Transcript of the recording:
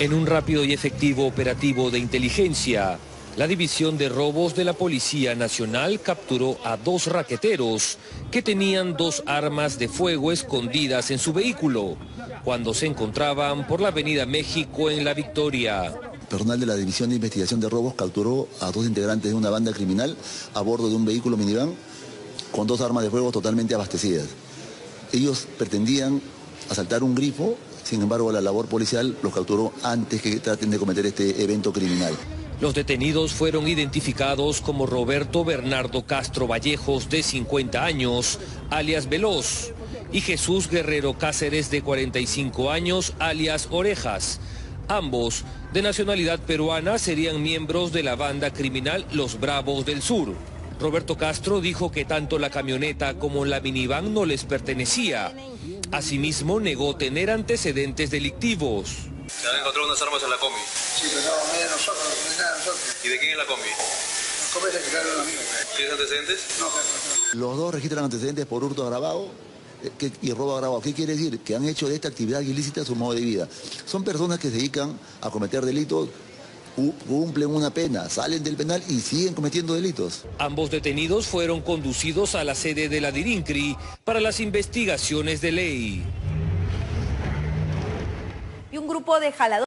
En un rápido y efectivo operativo de inteligencia, la División de Robos de la Policía Nacional capturó a dos raqueteros que tenían dos armas de fuego escondidas en su vehículo cuando se encontraban por la Avenida México en La Victoria. Personal de la División de Investigación de Robos capturó a dos integrantes de una banda criminal a bordo de un vehículo minivan con dos armas de fuego totalmente abastecidas. Ellos pretendían asaltar un grifo, sin embargo la labor policial los capturó antes que traten de cometer este evento criminal. Los detenidos fueron identificados como Roberto Bernardo Castro Vallejos, de 50 años, alias Veloz, y Jesús Guerrero Cáceres, de 45 años, alias Orejas. Ambos, de nacionalidad peruana, serían miembros de la banda criminal Los Bravos del Sur. Roberto Castro dijo que tanto la camioneta como la minivan no les pertenecía. Asimismo, negó tener antecedentes delictivos. Se han encontrado unas armas en la combi. Sí, pero no, no es de nosotros, no es nada de nosotros. ¿Y de quién es la combi? La combi es de Ricardo un amigo. ¿Tienes antecedentes? No, pero Los dos registran antecedentes por hurto agravado eh, y robo agravado. ¿Qué quiere decir? Que han hecho de esta actividad ilícita su modo de vida. Son personas que se dedican a cometer delitos, cumplen una pena, salen del penal y siguen cometiendo delitos. Ambos detenidos fueron conducidos a la sede de la DIRINCRI para las investigaciones de ley. Y un grupo de jaladores